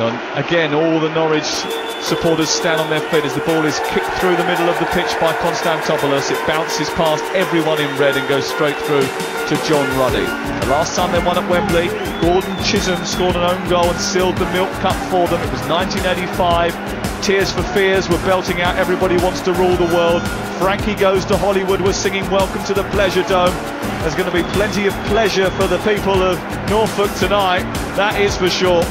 And again, all the Norwich supporters stand on their feet as the ball is kicked through the middle of the pitch by Konstantopoulos. It bounces past everyone in red and goes straight through to John Ruddy. The last time they won at Wembley, Gordon Chisholm scored an own goal and sealed the Milk Cup for them. It was 1985. Tears for Fears were belting out Everybody Wants to Rule the World. Frankie Goes to Hollywood was singing Welcome to the Pleasure Dome. There's going to be plenty of pleasure for the people of Norfolk tonight, that is for sure.